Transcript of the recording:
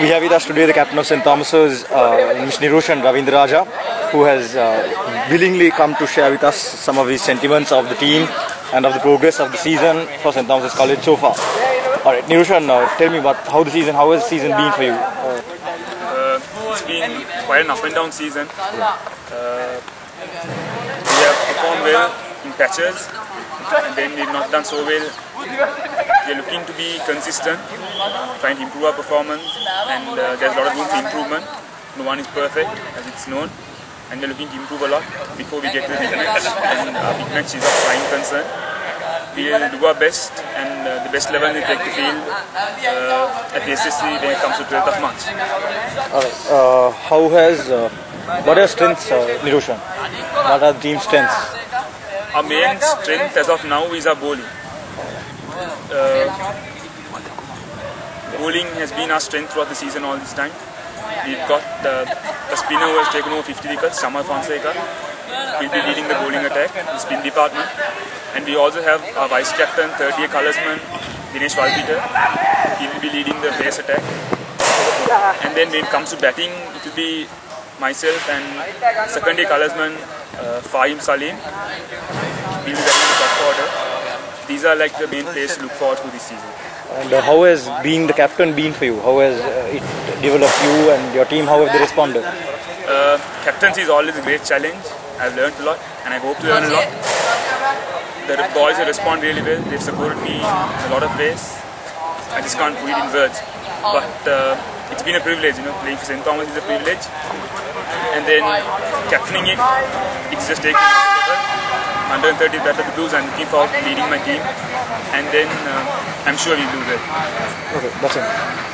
we have with us today the captain of St. Thomas's, uh, Mr. Nirushan Ravindra who has uh, willingly come to share with us some of his sentiments of the team and of the progress of the season for St. Thomas's College so far. All right, Nirushan, uh, tell me about how the season, how has the season been for you? Uh, it's been quite an up and down season. Uh, we have performed well in patches and then we've not done so well. Looking to be consistent, trying to improve our performance and uh, there's a lot of room for improvement. No one is perfect as it's known and we're looking to improve a lot before we get to the big match and our big match is of prime concern. We'll do our best and uh, the best level we take to field uh, at the SSC when it comes to 12th of March. Alright, uh, how has, uh, what are strengths, uh, Nirushan? What are the team strengths? Our main strength as of now is our bowling. Uh, bowling has been our strength throughout the season all this time. We've got a spinner who has taken over 50 wickets, Samar Fonseca. He'll be leading the bowling attack, the spin department. And we also have our vice captain, third year colorsman, Dinesh Valpita. He will be leading the pace attack. And then when it comes to batting, it will be myself and second year colorsman uh, Fahim Salim. He'll be batting the top order. These are like the main players to look forward to this season. And uh, how has being the captain been for you? How has uh, it developed you and your team? How have they responded? Uh, captaincy is always a great challenge. I've learned a lot and I hope to learn a lot. The boys have responded really well. They've supported me in a lot of ways. I just can't put it in words. But uh, it's been a privilege, you know, playing for St. Thomas is a privilege. And then captaining it, it's just taking it to 130 better the Blues. I'm to leading my team. And then uh, I'm sure we'll do well. Okay, that's it.